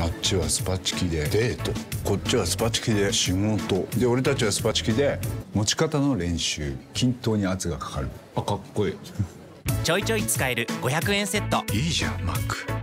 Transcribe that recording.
あっちはスパチキでデート。こっちはスパチキで仕事。で俺たちはスパチキで持ち方の練習。均等に圧がかかる。あかっこいい。ちょいちょい使える500円セット。いいじゃんマック。